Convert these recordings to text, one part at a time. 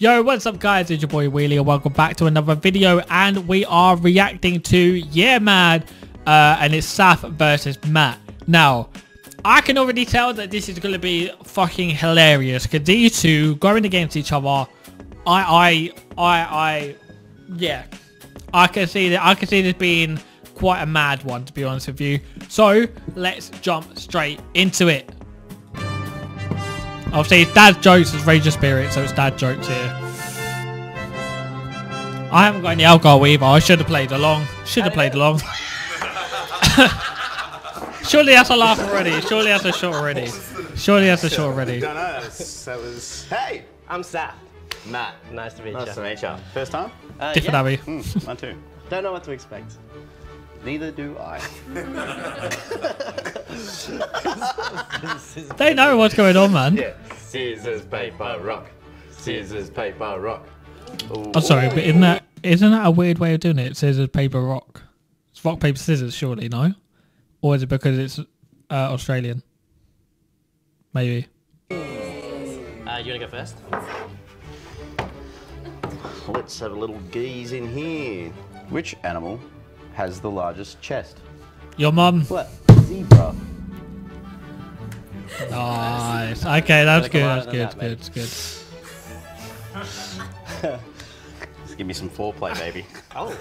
Yo, what's up guys? It's your boy Wheelie and welcome back to another video and we are reacting to Yeah Mad uh, and it's Sath versus Matt. Now, I can already tell that this is going to be fucking hilarious because these two going against each other, I, I, I, I, yeah, I can see that I can see this being quite a mad one to be honest with you. So let's jump straight into it. Obviously, it's dad jokes as Ranger Spirit, so it's dad jokes here. I haven't got any alcohol either. I should have played along. Should have played along. Surely that's a laugh already. Surely that's a shot already. Surely that's a shot already. don't. That was. Hey, I'm Sath. Matt. Nice to meet Nice you. to meet you. First time? Uh, Different yeah. Abby. Hmm, mine too. Don't know what to expect. Neither do I. They know what's going on, man. Yeah. Scissors, paper, rock. Scissors, paper, rock. Ooh. I'm sorry, but isn't that isn't that a weird way of doing it? Scissors, paper, rock. It's rock, paper, scissors, surely, no? Or is it because it's uh, Australian? Maybe. Uh, you wanna go first? Let's have a little geese in here. Which animal has the largest chest? Your mum. What? Zebra. Nice. Okay, that's Look good. alive That's good. that, Good. Good. Just give me some foreplay, baby. Oh.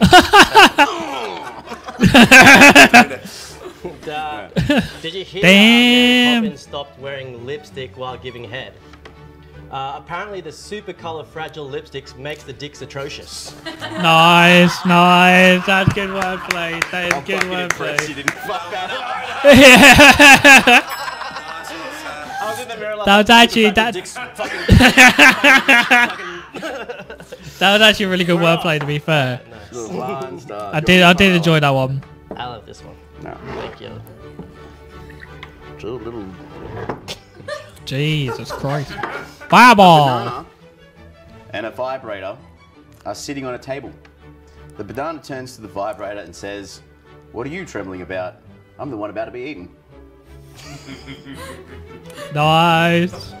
uh, did you hear Damn. how Mary Poppins stopped wearing lipstick while giving head? Uh, apparently, the super color fragile lipsticks makes the dicks atrocious. Nice. Nice. That's good wordplay. That is I'm good fucking impressed you wordplay. didn't fuck that I was in the mirror like, That was actually that. dicks fucking. That was actually really good wordplay. To be fair, up. Little line star. I did. I did enjoy that one. I love this one. No. Thank you. Just a little Jesus Christ. Fireball. banana and a vibrator are sitting on a table. The banana turns to the vibrator and says, What are you trembling about? I'm the one about to be eaten. Nice.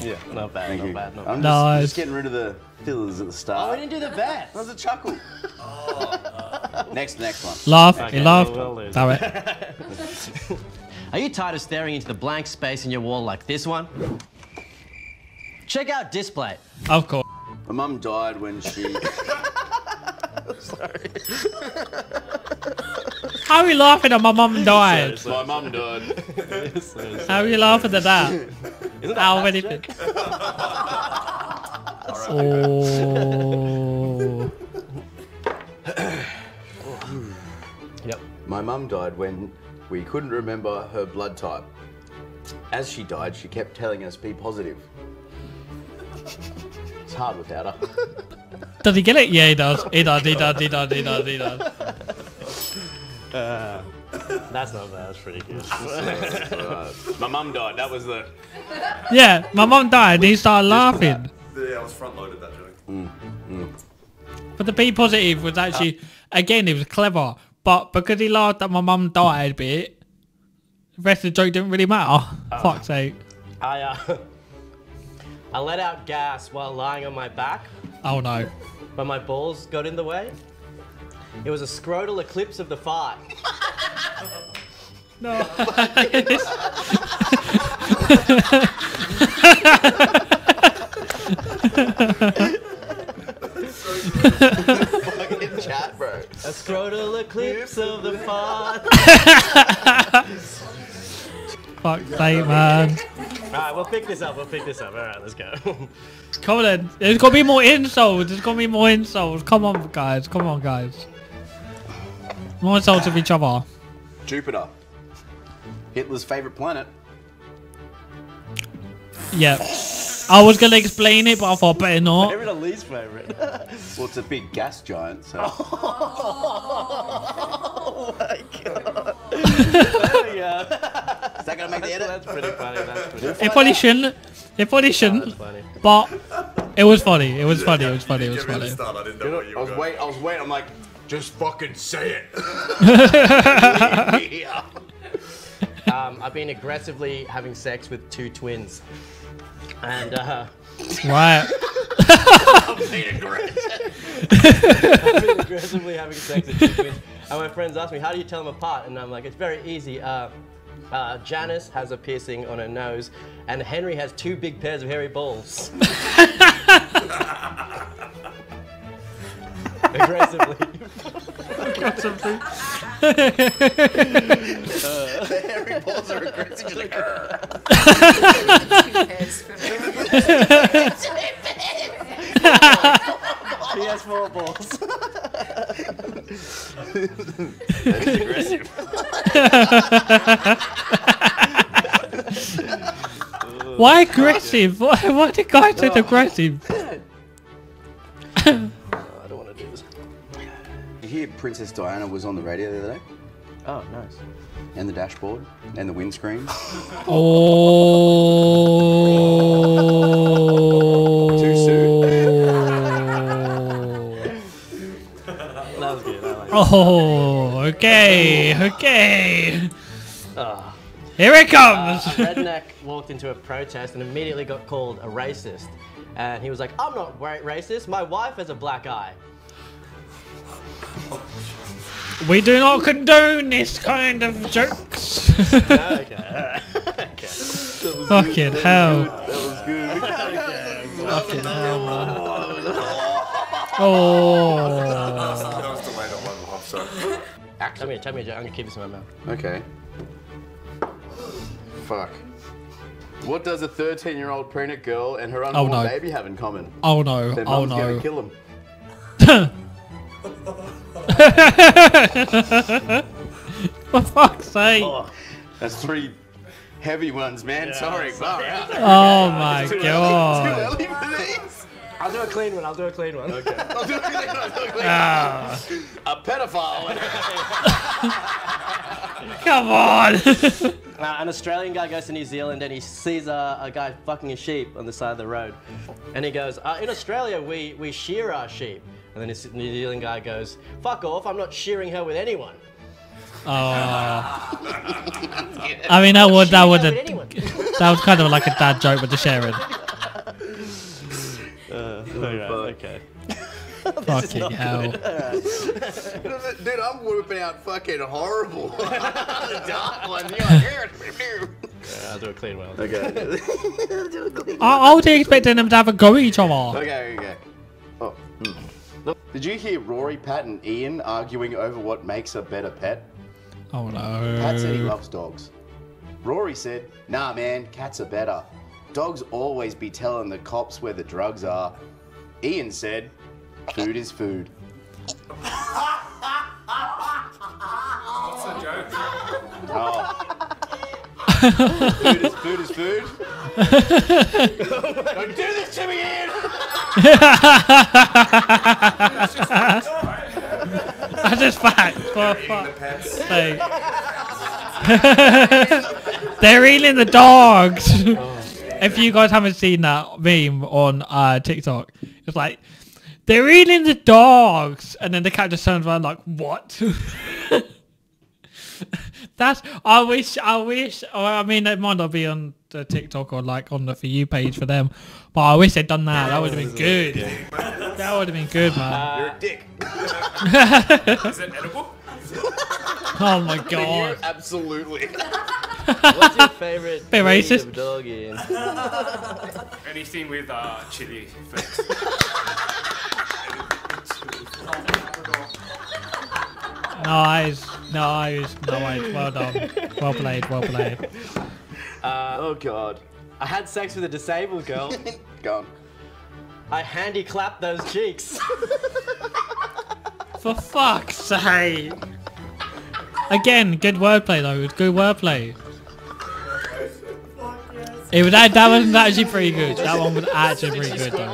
Yeah, not bad, Thank not you. bad, not I'm bad. just, Nice. just getting rid of the fillers at the start. Oh, start. we didn't do the best. that was a chuckle. Oh, next, next one. Laugh. Okay, he laughed. we'll. Damn it. Are you tired of staring into the blank space in your wall like this one? Check out display. Of course. My mum died when she. Sorry. How are you laughing at my mum died? My mum died. How are you laughing at that? Isn't How that many? Pat's joke? Oh. Yep. My mum died when we couldn't remember her blood type. As she died, she kept telling us be positive. It's hard without her. Does he get it? Yeah, he does. He does. He does. He does. He does. He does. That's not bad. That's pretty good. Uh, my mum died. That was the. Yeah, my mum died. and He started laughing. Yeah, I was front loaded that joke. But the be positive was actually, again, it was clever. But because he laughed that my mum died a bit, the rest of the joke didn't really matter. Fuck's sake. I uh, I let out gas while lying on my back, Oh no. but my balls got in the way. It was a scrotal eclipse of the fart. No. Fucking chat, bro. A scrotal eclipse of the fart. Fuck sake, man. All right, we'll pick this up. We'll pick this up. All right, let's go. Come on then. There's got to be more insults. There's got to be more insults. Come on, guys. Come on, guys. More insults of each other. Jupiter. Hitler's favorite planet. Yeah. I was going to explain it, but I thought better not. Favorite or least favorite? Well, it's a big gas giant, so. oh my god. there we go. Is that gonna make the edit? That's pretty funny. That's pretty funny. It probably shouldn't. It probably shouldn't. funny. But it was funny. It was funny. It was funny. It was Get me at funny. I didn't know where you I was waiting. I was waiting. I'm like, just fucking say it. yeah. Um, I've been aggressively having sex with two twins. And uh, Right. I'm being aggressive. I've been aggressively having sex with chickens. And my friends ask me, how do you tell them apart? And I'm like, it's very easy. Uh, uh, Janice has a piercing on her nose, and Henry has two big pairs of hairy balls. aggressively. something. The hairy balls are aggressive. Just like, "Arr." He has four balls. That is aggressive. Why aggressive? Why, why the guy said aggressive? I don't want to do this. You hear Princess Diana was on the radio the other day? Oh, nice. And the dashboard? And the windscreen? Oh. Too soon. That was good. I like it. Oh, okay, okay. Ah. Here it comes. a redneck walked into a protest and immediately got called a racist. And he was like, I'm not racist. My wife has a black eye. We do not condone this kind of jokes. okay, alright. okay. Fucking hell. That was good. Fucking hell, man. Oh. That was delayed on my behalf, sorry. Tell me, tell me. I'm gonna keep this in my mouth. Okay. Fuck. What does a 13 year old pregnant girl and her oh, unborn no. baby have in common? Oh no. Their Oh mum's gonna no. kill them. For fuck's sake. That's three heavy ones, man. sorry. Far out. Oh my Too god. early for these? I'll do a clean one. I'll do a clean one. Okay. I'll do it quickly, I'll do it quickly. Ah, A pedophile. come on. Uh, an Australian guy goes to New Zealand and he sees a, a guy fucking a sheep on the side of the road. And he goes, uh, in Australia, we, we shear our sheep. And then this New Zealand guy goes, fuck off, I'm not shearing her with anyone. Oh. I mean, that would that would Shearing her with anyone. that was kind of like a dad joke with the sharing. okay. Fucking hell. Dude, I'm whipping out fucking horrible. the dark one. You're like, "Here." I'll do a clean one. okay. I, I was expecting them to have a go at each other. Okay, okay. Look, did you hear Rory, Pat, and Ian arguing over what makes a better pet? Oh no. Pat said he loves dogs. Rory said, nah, man, cats are better. Dogs always be telling the cops where the drugs are. Ian said, food is food. What's the joke? Oh. Food is food is food. Don't do this to me, Ian! I just fact for Eating the pets. sake. They're eating the dogs. if you guys haven't seen that meme on uh, TikTok, it's like they're eating the dogs, and then the cat just turns around like, "What?" That's. I wish. I wish. I mean, it might not be on the TikTok or like on the for you page for them, but I wish they'd done that. That would have been good. That would have been good, man. You're a dick. Is it edible? Oh my god. absolutely. What's your favorite Bit breed racist. of dog, Ian? Anything with uh, chili effects. Nice, nice, nice. Well done. Well played, well played. Uh, oh, God. I had sex with a disabled girl. Go on. I handy clapped those cheeks. For fuck's sake. Again, good wordplay though. Good wordplay. It was that, that was actually pretty good. That one was actually pretty good though.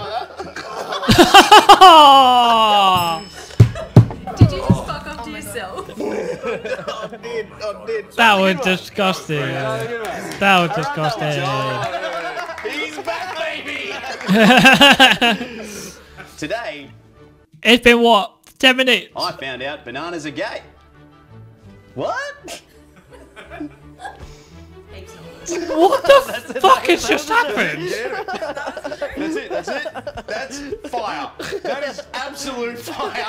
That was disgusting. That was disgusting. He's back, baby! Today, It's been what? 10 minutes? I found out bananas are gay. What? Heaps of What the fuck has just happened? That's it. That's it. That's fire. That is absolute fire.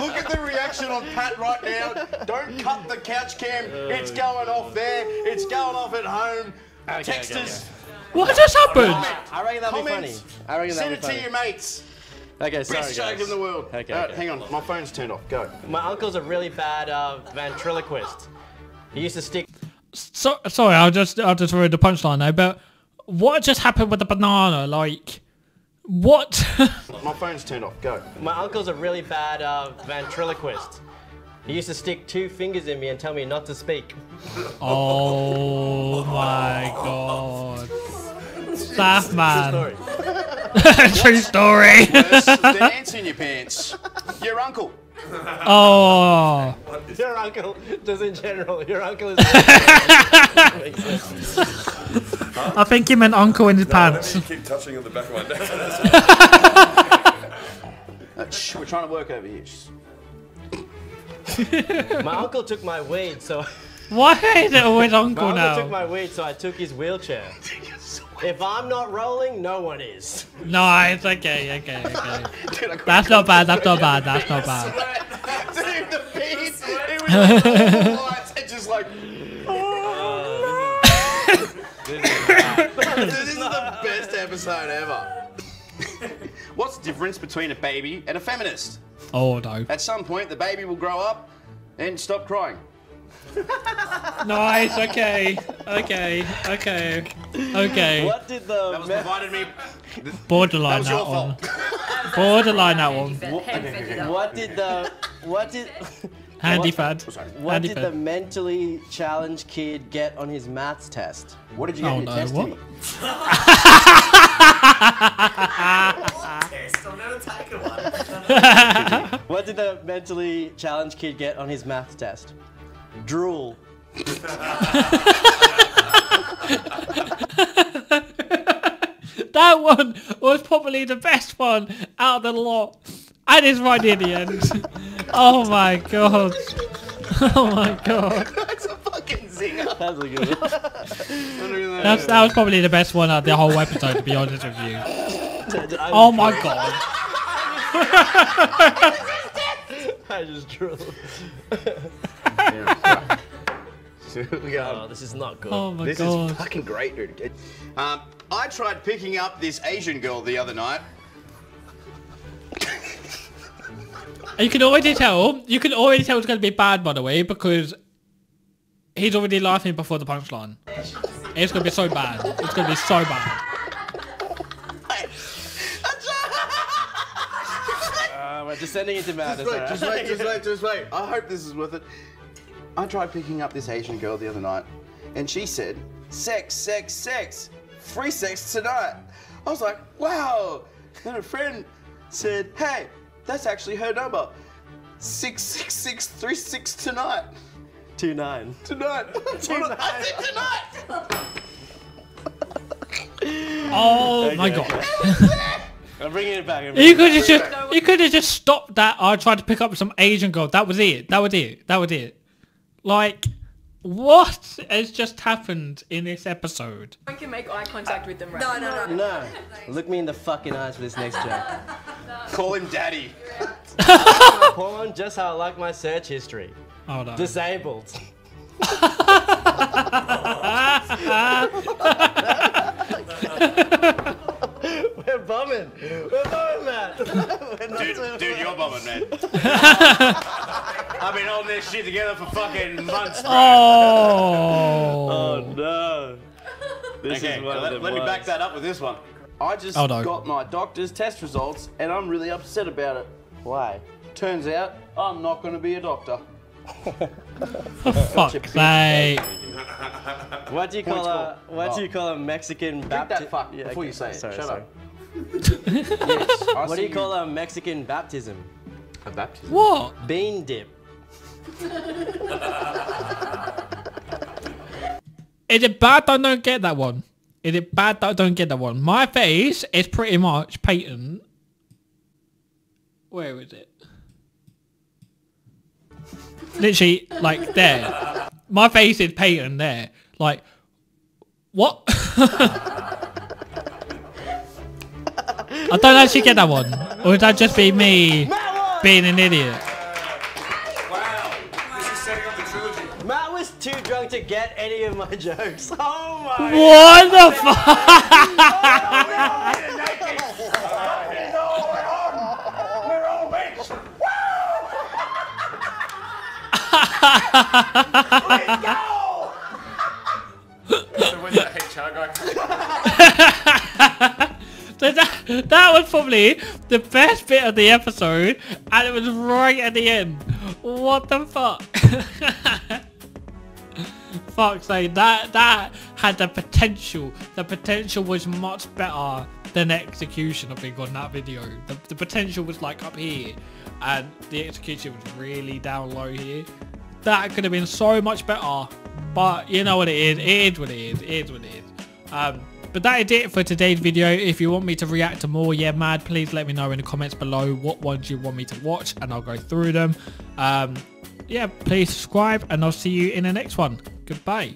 Look at the reaction on Pat right now. Don't cut the couch cam. It's going off there. It's going off at home. Okay, Text okay, us. What just happened? I reckon that'd be funny. Comments. I reckon Send that'd it to your mates. Okay, sorry Best joke guys. in the world. Okay, Uh, okay. Hang on. My phone's turned off. Go. My uncle's a really bad uh, ventriloquist. He used to stick So, sorry, I'll just I'll just read the punchline now. But what just happened with the banana? Like, what? My phone's turned off. Go. My uncle's a really bad uh, ventriloquist. He used to stick two fingers in me and tell me not to speak. oh my god. Staff man. Sorry. True story. Yes, the ants in your pants. Your uncle. oh. Your uncle, just in general, your uncle is. I think he meant uncle in his pants. You keep touching on the back of my neck. Uh, shh, we're trying to work over here. My uncle took my weed, so Why is it always uncle my uncle uncle took my weed, so I took his wheelchair. If I'm not rolling, no one is. No, it's okay, okay, okay. Dude, I couldn't That's not bad, that's not bad, that's not bad. Dude, the beat, it was like all the lights and just like, oh, this is the best episode ever. What's the difference between a baby and a feminist? Oh no. At some point, the baby will grow up and stop crying. Nice, okay, okay, okay, okay. What did the That was provided me. Borderline That was that, your one. fault. Borderline that one. what did the what did Handy What- fad. what Handy did the mentally challenged kid get on his maths test? What did you oh, get Oh in your no, test, what? Timmy? What did the mentally challenged kid get on his maths test? Drool. That one was probably the best one out of the lot. And it's right near the end. Oh my god. Oh my god. That's a fucking zinger. That's a good one. That's, that was probably the best one out of the whole episode, to be honest with you. Oh my god. I just drooled. we go. Oh, this is not good. Oh my This god. is fucking great, dude. Um, I tried picking up this Asian girl the other night. You can already tell, you can already tell it's going to be bad, by the way, because he's already laughing before the punchline. It's going to be so bad. It's going to be so bad. Uh, we're descending into madness. Just wait, just wait, just wait, just wait. I hope this is worth it. I tried picking up this Asian girl the other night, and she said, sex, sex, sex, free sex tonight. I was like, wow. Then a friend said, hey, that's actually her number. Six, six, six, three, six tonight. Two nine. Tonight. Tonight. I said tonight. Oh my god. I'm bringing it back. I'm You could have just, you could have just stopped that. I tried to pick up some Asian girl. That was it. That was it. That was it. Like, what has just happened in this episode? I can make eye contact with them right No, now. no, no. No, look me in the fucking eyes for this next joke. Call him daddy. Porn, just how I like my search history. Hold on. Disabled. We're bumming. We're bumming, Matt. We're Dude, dude, you're bumming, man. I've been holding this shit together for fucking months. bro. Oh. Oh no. This Okay, is one of let, them let me back that up with this one. I just Oh, no. got my doctor's test results and I'm really upset about it. Why? Turns out I'm not going to be a doctor. For fuck's sake. What do you call Points a score. what do you oh. call a Mexican Drink baptism? that fuck before you say it. Sorry, Shut sorry. up. yes. What see do you call a Mexican baptism? a baptism? What? Bean dip. Is it bad that I don't get that one? Is it bad that I don't get that one? My face is pretty much patent. Where is it? Literally, like there. My face is patent there. Like, What? I don't actually get that one. Or would that just be me being an idiot? Wow. This is setting up the trilogy. Matt was too drunk to get any of my jokes. Oh my. What the fuck? So where's that HR guy coming from? So that, that was probably the best bit of the episode and it was right at the end. What the fuck? Fuck's sake, that, that had the potential. The potential was much better than execution, I think, on that video. The, the potential was like up here and the execution was really down low here. That could have been so much better. But you know what it is. It is what it is. It is what it is. Um, but that is it for today's video. If you want me to react to more Yeah Mad, please let me know in the comments below what ones you want me to watch and I'll go through them. Um, yeah, please subscribe and I'll see you in the next one. Goodbye.